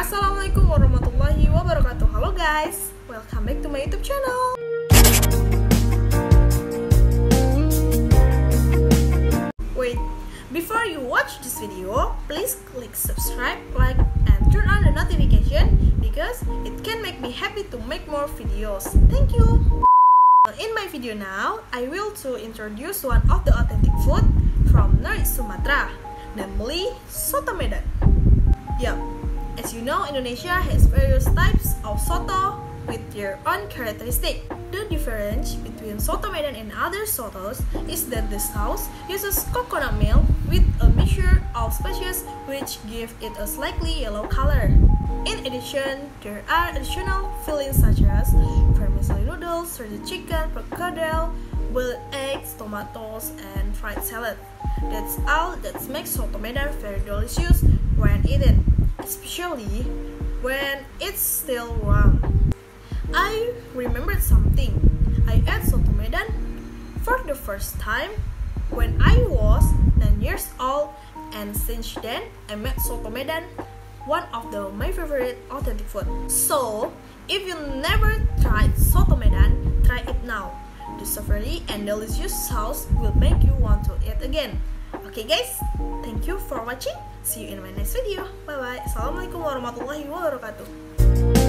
Assalamualaikum warahmatullahi wabarakatuh Halo guys, welcome back to my youtube channel Wait, before you watch this video, please click subscribe, like, and turn on the notification because it can make me happy to make more videos. Thank you! In my video now, I will to introduce one of the authentic food from North Sumatra, namely Soto Medan. Yup, as you know, Indonesia has various types of soto with their own characteristic. The difference between Soto Medan and other sotos is that the sauce uses coconut milk with a mixture of spices which give it a slightly yellow color. In addition, there are additional fillings such as vermicelli noodles, shredded chicken, crocodile, boiled eggs, tomatoes, and fried salad. That's all that makes Soto Medan very delicious when eaten especially when it's still warm. I remembered something. I ate soto Medan for the first time when I was 9 years old and since then I made soto Medan one of the my favorite authentic food. So, if you never tried soto Medan, try it now. The savory and delicious sauce will make you want to eat again. Okay guys, thank you for watching. See you in my next video. Bye bye. Assalamualaikum warahmatullahi wabarakatuh.